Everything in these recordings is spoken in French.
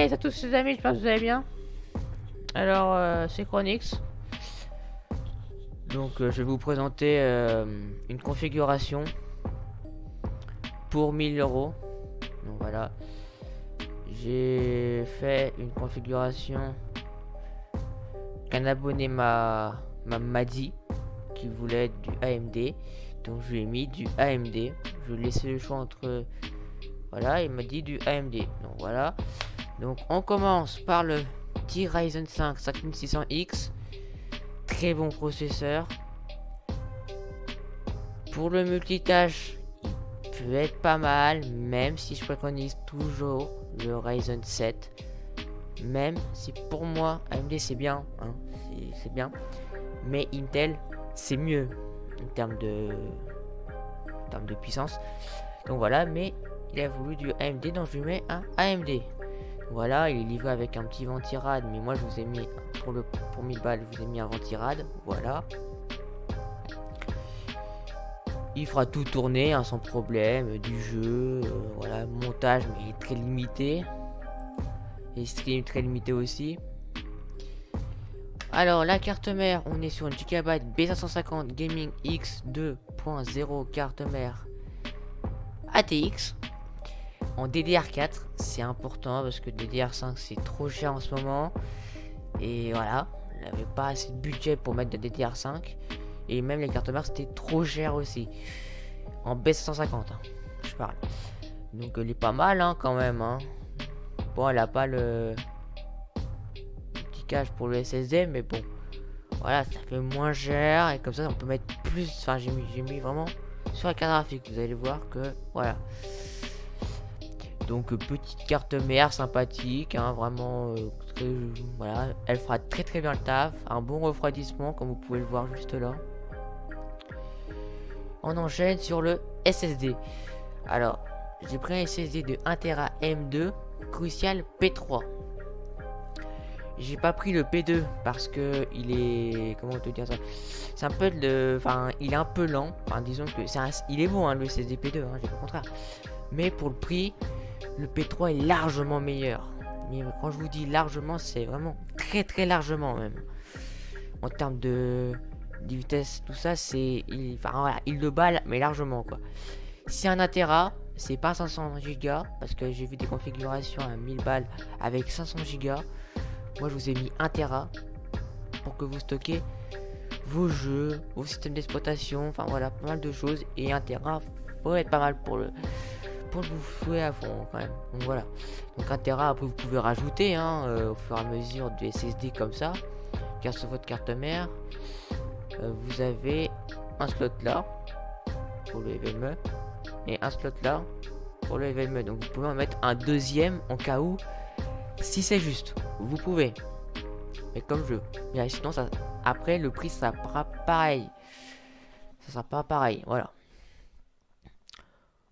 Hey, à tous les amis, j'espère que vous allez bien. Alors, euh, c'est Chronix. Donc, euh, je vais vous présenter euh, une configuration pour 1000 euros. Donc voilà. J'ai fait une configuration qu'un abonné m'a m'a dit qu'il voulait du AMD. Donc je lui ai mis du AMD. Je lui le choix entre voilà, il m'a dit du AMD. Donc voilà. Donc on commence par le petit Ryzen 5 5600X. Très bon processeur. Pour le multitâche, il peut être pas mal, même si je préconise toujours le Ryzen 7. Même si pour moi, AMD c'est bien, hein, c'est bien. Mais Intel, c'est mieux en termes de, en termes de puissance. Donc voilà, mais il a voulu du AMD, donc je lui mets un AMD. Voilà, il est livré avec un petit ventirad, mais moi je vous ai mis pour le pour 1000 balles, je vous ai mis un ventirad, voilà. Il fera tout tourner hein, sans problème, du jeu, euh, voilà, montage mais il est très limité. Et stream très limité aussi. Alors la carte mère, on est sur une Gigabyte B550 Gaming X 2.0 carte mère ATX en DDR4. C'est important parce que DDR5 c'est trop cher en ce moment. Et voilà, il n'avait pas assez de budget pour mettre de DDR5. Et même les cartes mères c'était trop cher aussi. En B150, hein, je parle. Donc elle est pas mal hein, quand même. Hein. Bon, elle a pas le petit cache pour le SSD, mais bon. Voilà, ça fait moins cher et comme ça on peut mettre plus. Enfin, j'ai mis, mis vraiment sur la carte graphique. Vous allez voir que voilà. Donc petite carte mère sympathique, hein, vraiment euh, très, voilà, elle fera très très bien le taf, un bon refroidissement comme vous pouvez le voir juste là. On enchaîne sur le SSD. Alors, j'ai pris un SSD de 1 Tera M2 Crucial P3. J'ai pas pris le P2 parce que il est comment te dire ça C'est un peu de enfin, il est un peu lent. Enfin, disons que c'est il est bon hein, le SSD P2, hein, j'ai pas le contraire. Mais pour le prix, le P3 est largement meilleur. Mais quand je vous dis largement, c'est vraiment très très largement même. En termes de, vitesse, tout ça, c'est. Il, enfin voilà, il le bat, mais largement quoi. Si un Atera, c'est pas 500 Go, parce que j'ai vu des configurations à 1000 balles avec 500 Go. Moi je vous ai mis 1 Tera pour que vous stockez vos jeux, vos systèmes d'exploitation, enfin voilà, pas mal de choses. Et 1 Tera, faut être pas mal pour le pour vous fouer à fond quand même. Donc voilà. Donc un Tera, après vous pouvez rajouter hein, euh, au fur et à mesure du SSD comme ça. Car sur votre carte mère, euh, vous avez un slot là pour le EVME et un slot là pour le EVME. Donc vous pouvez en mettre un deuxième en cas où si c'est juste. Vous pouvez. Mais comme je. Mais sinon ça après le prix ça sera pareil. Ça sera pas pareil. Voilà.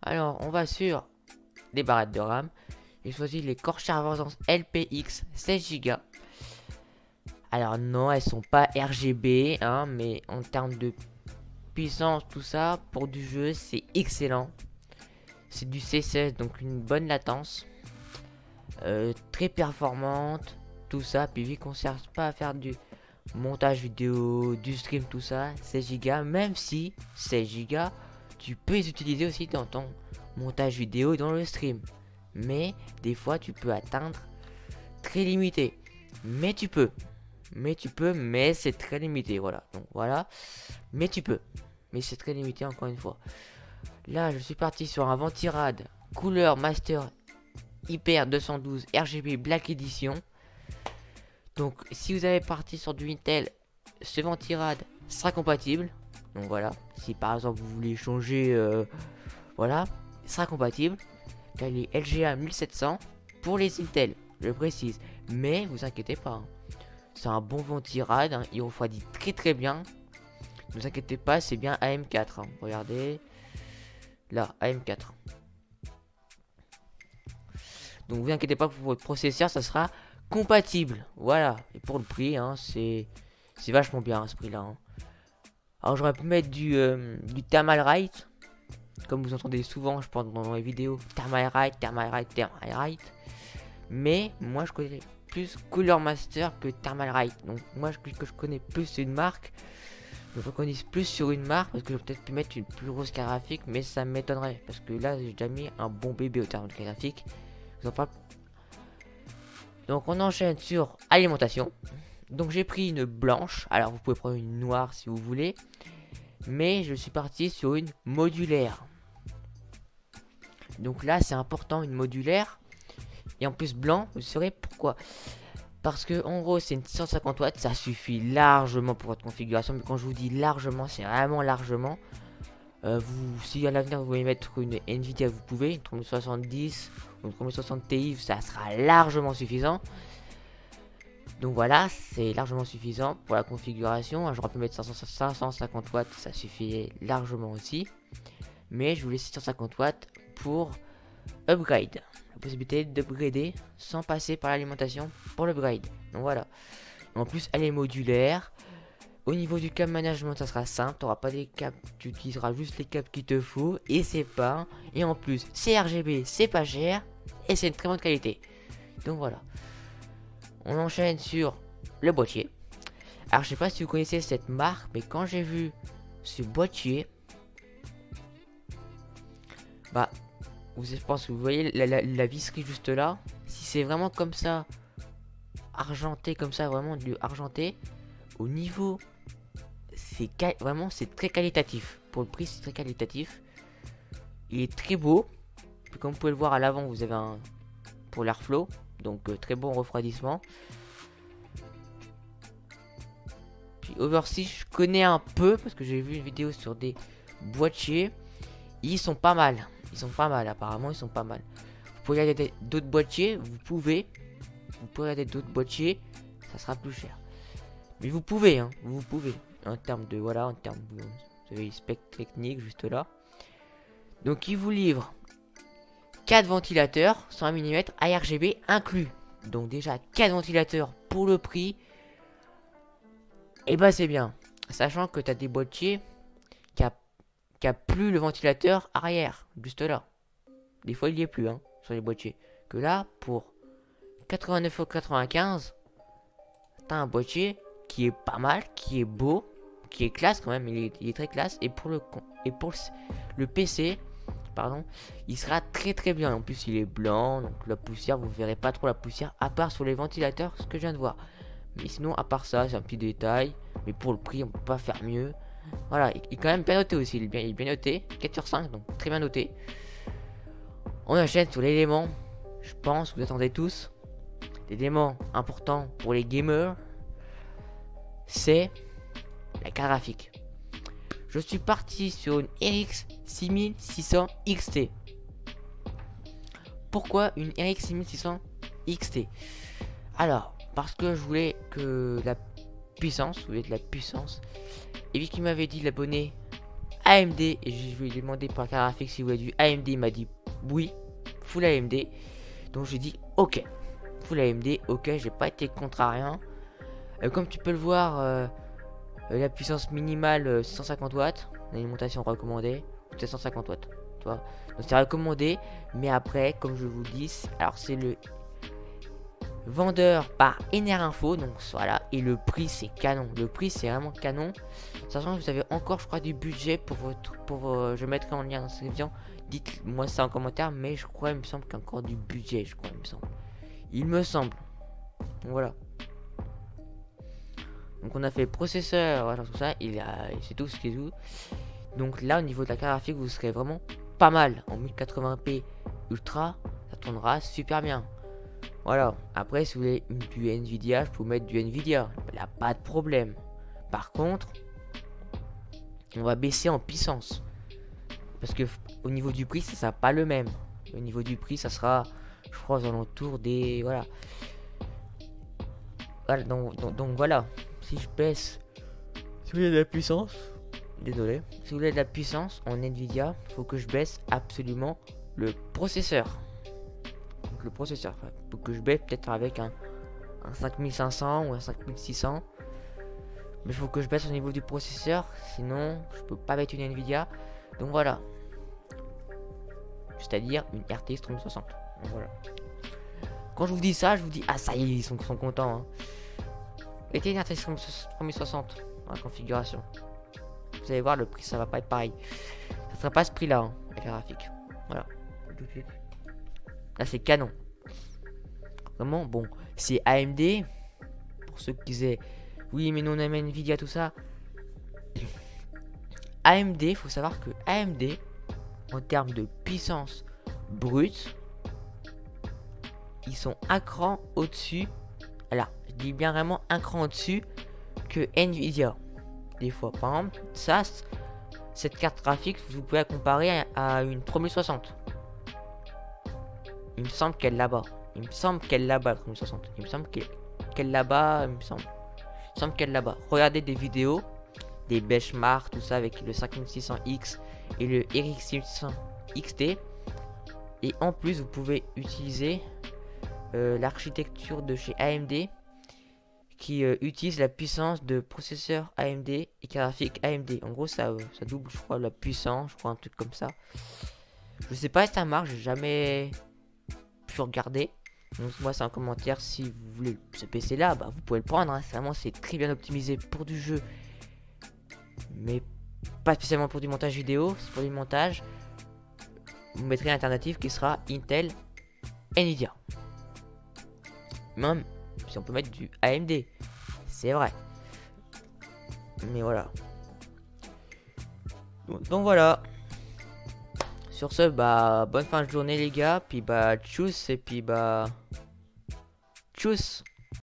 Alors, on va sur les barrettes de RAM. J'ai choisi les Corsair Vengeance LPX 16 Go. Alors non, elles sont pas RGB, hein, mais en termes de puissance, tout ça, pour du jeu, c'est excellent. C'est du C16, donc une bonne latence. Euh, très performante, tout ça. Puis vu qu'on ne cherche pas à faire du montage vidéo, du stream, tout ça, 16 Go, même si 16 Go tu peux les utiliser aussi dans ton montage vidéo et dans le stream. Mais des fois, tu peux atteindre très limité. Mais tu peux. Mais tu peux, mais c'est très limité. Voilà. Donc voilà. Mais tu peux. Mais c'est très limité encore une fois. Là, je suis parti sur un ventirad couleur master hyper 212 RGB Black Edition. Donc si vous avez parti sur du Intel, ce ventirad sera compatible. Donc voilà, si par exemple vous voulez changer, euh, voilà, sera compatible. Car il LGA 1700 pour les Intel, je précise. Mais vous inquiétez pas, hein. c'est un bon ventirad, hein. il refroidit très très bien. Ne vous inquiétez pas, c'est bien AM4. Hein. Regardez, là, AM4. Donc vous inquiétez pas pour votre processeur, ça sera compatible. Voilà. Et pour le prix, hein, c'est vachement bien ce prix-là. Alors j'aurais pu mettre du, euh, right. Comme vous entendez souvent, je pense, dans les vidéos. Thermal right, thermal right, right. Mais moi, je connais plus Cooler Master que Thermal Right. Donc moi, je, que je connais plus une marque, je reconnais plus sur une marque parce que je vais peut-être pu mettre une plus grosse graphique, mais ça m'étonnerait parce que là, j'ai déjà mis un bon bébé au terme de graphique. Donc on enchaîne sur alimentation. Donc j'ai pris une blanche. Alors vous pouvez prendre une noire si vous voulez. Mais je suis parti sur une modulaire. Donc là c'est important une modulaire. Et en plus blanc, vous saurez pourquoi. Parce que en gros c'est une 150 watts, ça suffit largement pour votre configuration. Mais quand je vous dis largement, c'est vraiment largement. Euh, si à l'avenir vous voulez mettre une Nvidia, vous pouvez, une 3070 ou une 3060 Ti, ça sera largement suffisant. Donc voilà, c'est largement suffisant pour la configuration. J'aurais pu mettre 550 watts, ça suffit largement aussi. Mais je voulais 650 watts pour upgrade. La possibilité d'upgrader sans passer par l'alimentation pour l'upgrade. Donc voilà. En plus, elle est modulaire. Au niveau du câble management, ça sera simple. Tu n'auras pas des câbles, tu utiliseras juste les câbles qu'il te faut. Et c'est pas. Et en plus, c'est RGB, c'est pas cher. Et c'est une très bonne qualité. Donc voilà. On enchaîne sur le boîtier. Alors je sais pas si vous connaissez cette marque, mais quand j'ai vu ce boîtier, bah, vous, je pense que vous voyez la, la, visserie juste là. Si c'est vraiment comme ça, argenté comme ça, vraiment du argenté, au niveau, c'est vraiment c'est très qualitatif. Pour le prix, c'est très qualitatif. Il est très beau. comme vous pouvez le voir à l'avant, vous avez un pour l'airflow. Donc euh, très bon refroidissement. Puis Overseas, je connais un peu parce que j'ai vu une vidéo sur des boîtiers. Ils sont pas mal. Ils sont pas mal, apparemment, ils sont pas mal. Vous pouvez regarder d'autres boîtiers, vous pouvez. Vous pouvez regarder d'autres boîtiers, ça sera plus cher. Mais vous pouvez, hein, vous pouvez. En termes de, voilà, en termes de, vous avez spec technique juste là. Donc, ils vous livrent 4 ventilateurs 100 mm ARGB inclus. Donc déjà 4 ventilateurs pour le prix. Et eh bah ben, c'est bien. Sachant que tu as des boîtiers qui a, qui a plus le ventilateur arrière. Juste là. Des fois il y est plus hein, sur les boîtiers. Que là pour 89 ou 95 t'as un boîtier qui est pas mal, qui est beau, qui est classe quand même, il est, il est très classe. Et pour le, et pour le PC, pardon, il sera très très bien. En plus, il est blanc, donc la poussière, vous verrez pas trop la poussière, à part sur les ventilateurs, ce que je viens de voir. Mais sinon, à part ça, c'est un petit détail. Mais pour le prix, on peut pas faire mieux. Voilà, il est quand même bien noté aussi. Il est bien, il est bien noté. 4 sur 5, donc très bien noté. On achète sur l'élément. Je pense, vous attendez tous. L'élément important pour les gamers, c'est la carte graphique je suis parti sur une RX 6600 XT. Pourquoi une RX 6600 XT Alors, parce que je voulais que la puissance, vous voulez de la puissance, et vu qu'il m'avait dit l'abonné AMD, et je lui ai demandé par graphique si vous voulez du AMD, il m'a dit oui, full AMD. Donc j'ai dit ok, full AMD, ok, j'ai pas été contrariant. Euh, comme tu peux le voir, euh, la puissance minimale 650 euh, watts, l'alimentation recommandée, 750 watts. Tu vois Donc c'est recommandé, mais après, comme je vous dis, alors c'est le vendeur par Info, donc voilà, et le prix c'est canon. Le prix c'est vraiment canon. Sachant que vous avez encore, je crois, du budget pour votre, pour, euh, je mettrai en lien dans cette vidéo. Dites-moi ça en commentaire, mais je crois, il me semble qu'il y a encore du budget, je crois, il me semble. Il me semble. Voilà. Donc on a fait processeur, voilà, tout ça, il a, c'est tout ce qui est tout. Donc là au niveau de la carte graphique vous serez vraiment pas mal. En 1080p ultra, ça tournera super bien. Voilà. Après si vous voulez du Nvidia, je peux vous mettre du Nvidia. Là pas de problème. Par contre, on va baisser en puissance. Parce que au niveau du prix, ça sera pas le même. Au niveau du prix, ça sera, je crois, aux alentours des. Voilà. Voilà, donc, donc voilà si je baisse, si vous voulez de la puissance, désolé, si vous voulez de la puissance en Nvidia, faut que je baisse absolument le processeur. Donc le processeur, faut que je baisse peut-être avec un, 5500 ou un 5600. Mais il faut que je baisse au niveau du processeur, sinon je peux pas mettre une Nvidia. Donc voilà. C'est-à-dire une RTX 3060. voilà. Quand je vous dis ça, je vous dis, ah ça y est, ils sont, sont contents. Hein. Mettez une RTX 3060 dans la configuration. Vous allez voir, le prix, ça va pas être pareil. Ça sera pas ce prix-là, hein, avec la graphique. Voilà. Là, c'est canon. Vraiment, bon, c'est AMD. Pour ceux qui disaient, oui, mais nous on aime Nvidia, tout ça. AMD, faut savoir que AMD, en termes de puissance brute, ils sont un cran au-dessus. Alors, je dis bien vraiment un cran au-dessus que Nvidia. Des fois, par exemple, ça, cette carte graphique, vous pouvez la comparer à une 3060. Il me semble qu'elle là-bas. Il me semble qu'elle là-bas, 3060. Il me semble qu'elle là-bas, il me semble. Il me semble qu'elle là-bas. Regardez des vidéos, des benchmarks, tout ça avec le 5600X et le RX 600 XT. Et en plus, vous pouvez utiliser euh, l'architecture de chez AMD qui euh, utilise la puissance de processeur AMD et graphique AMD. En gros, ça, euh, ça double, je crois, la puissance, je crois, un truc comme ça. Je sais pas si ça marche, j'ai jamais pu regarder. Donc, moi, c'est un commentaire si vous voulez ce PC là, bah, vous pouvez le prendre. Hein. Vraiment, c'est très bien optimisé pour du jeu, mais pas spécialement pour du montage vidéo, c'est pour du montage. Vous mettrez l'alternative qui sera Intel Nvidia. Même si on peut mettre du AMD. C'est vrai. Mais voilà. Donc, voilà. Sur ce, bah, bonne fin de journée les gars. Puis bah, tchuss. Et puis bah, tchuss.